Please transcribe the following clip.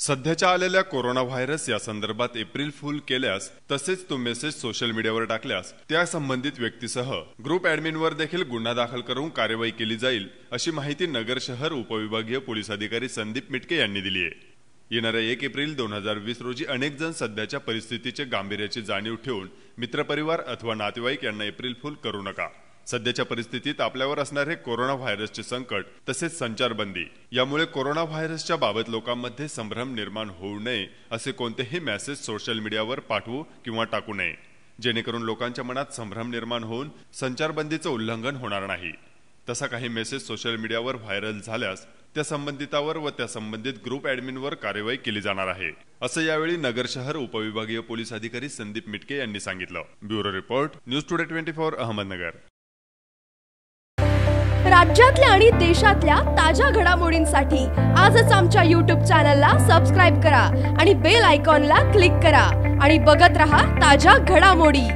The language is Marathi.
सध्याच्या आलेल्या कोरोना व्हायरस या संदर्भात एप्रिल फुल केल्यास तसेच तो मेसेज सोशल मीडियावर टाकल्यास त्या संबंधित व्यक्तीसह ग्रुप ऍडमिनवर देखील गुन्हा दाखल करून कार्यवाही केली जाईल अशी माहिती नगर शहर उपविभागीय पोलीस अधिकारी संदीप मिटके यांनी दिली आहे. येणाऱ्या एक एप्रिल दोन हजार वीस रोजी अनेक जण सध्याच्या परिस्थितीचे गांभीर्याची जाणीव ठेवून मित्रपरिवार अथवा नातेवाईक यांना एप्रिल फुल करू नका. सध्याच्या परिस्थितीत आपल्यावर असणारे कोरोना व्हायरसचे संकट तसेच संचारबंदी. यामुळे कोरोना व्हायरसच्या बाबत लोकांमध्ये संभ्रम निर्माण होऊ नये असे कोणतेही मेसेज सोशल मीडियावर पाठवू किंवा टाकू नये. जेणेकरून लोकांच्या मनात संभ्रम निर्माण होऊन संचारबंदीचं उल्लंघन होणार नाही. तसा काही मेसेज सोशल मीडियावर व्हायरल झाल्यास त्या संबंधितावर व त्या संबंधित ग्रुप ऍडमिनवर कार्यवाही केली जाणार आहे असं यावेळी नगर शहर उपविभागीय पोलीस अधिकारी संदीप मिटके यांनी सांगितलं. Bureau report news today twenty four Ahmednagar. राज्यातल्या आणि देशातल्या ताज्या घडामोडींसाठी आजच आमच्या यूट्यूब चॅनलला सबस्क्राईब करा आणि बेल आयकॉनला क्लिक करा आणि बघत रहा ताज्या घडामोडी.